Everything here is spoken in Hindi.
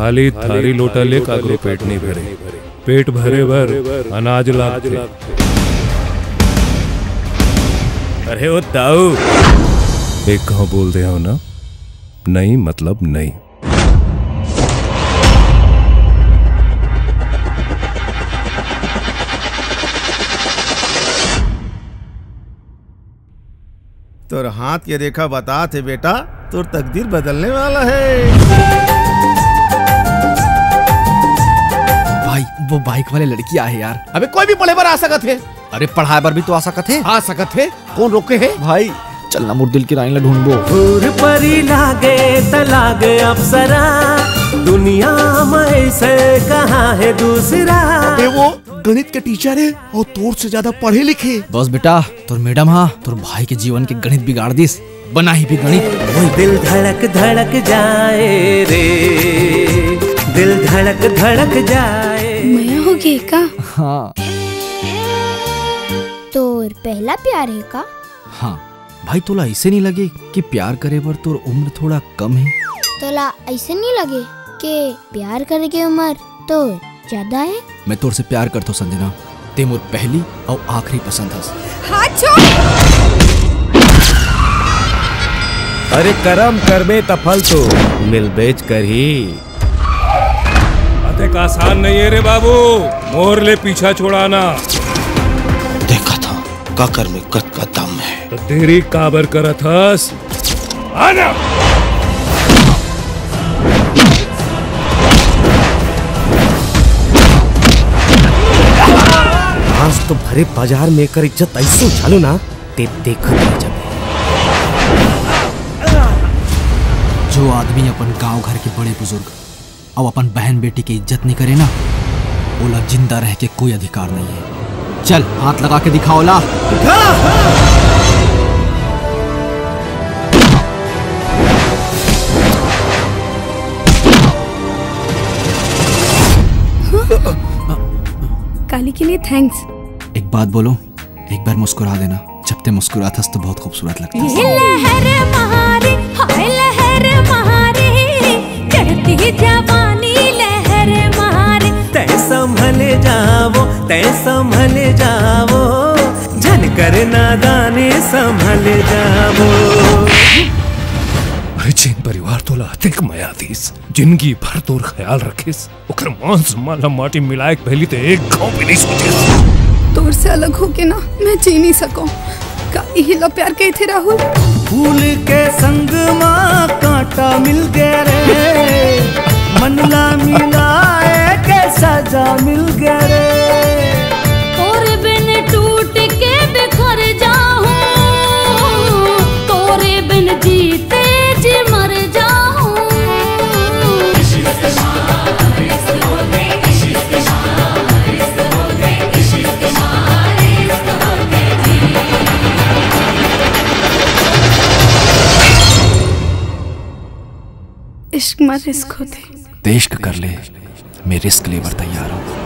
खाली थारी लोटा ले कागरो पेट नहीं भरे। पेट भरे भर अनाज लागते अरे वो ताऊ एक गाँव बोल दे हो ना? नहीं मतलब नहीं। तोर हाथ के रेखा बता थे बेटा, तोर तकदीर बदलने वाला है। वो बाइक वाले लड़की आए यार। अबे कोई भी पढ़े पर आ सकत है। अरे पढ़ाए पर भी तो आ सकत है। आ सकत है। कौन रोके है? भाई चलना मुर्दिल की रानी ला ढूंढबो। फूर परी लागे तलागे अप्सरा। दुनिया में से कहा है दूसरा? अबे वो गणित के टीचर है और तोर से ज़्यादा पढ़े लिखे। बस बेटा तोर मैडम हाँ तोर भाई के जीवन के गणित बिगाड़ दिस। बना ही भी गणित। दिल धड़क धड़क जाए रे। दिल धड़क धड़क जाए। मैं होगी का हाँ तोर पहला प्यार है का? हाँ। भाई तोला ऐसे नहीं लगे कि प्यार करे पर तोर उम्र थोड़ा कम है? तोला ऐसे नहीं लगे कि प्यार करे के उम्र तो ज़्यादा है? मैं तोर से प्यार करतो संजना। ते मोर पहली और आखिरी पसंद हस। हाथ छोड़ अरे करम करबे तफल तो मिल बेच कर ही। अते आसान नहीं है रे बाबू। मोर ले पीछा छोड़ाना। देखा था काकर में कत का दम है। तो तेरी काबर करत हस। आना आज तो भरे बाज़ार में कर इज़्ज़त ऐसे उछालो ना ते देखत रह जाबे। जो आदमी अपन गाँव घर के बड़े बुज़ुर्ग और अपन बहन बेटी की इज़्ज़त नहीं करे ना। ओला ज़िंदा रह के कोई अधिकार नहीं है। चल हाथ लगा के दिखा ओला। काली के लिए थैंक्स एक बात बोलो एक बार मुस्कुरा देना। जब ते मुस्कुरात हस तो बहुत खूबसूरत लगता है। नादाने संभले जावो अरे जिन परिवार तोला अतिक माया दीस ज़िंदगी भर तोर ख्याल रखिस। ओकर मांस माला माटी मिलाए के पहली तो एक गाँव भी नहीं सोचिस। तोर से अलग हो के ना? मैं जी नहीं सकूँ। का इहिला प्यार के थे राहुल फूल के संग माँ कांटा मिल गया रे। मनला मिलाए के सजा मिल गया रे। इश्क मत रिस्क होते। देश कर ले। मैं रिस्क लेवर तैयार हूँ।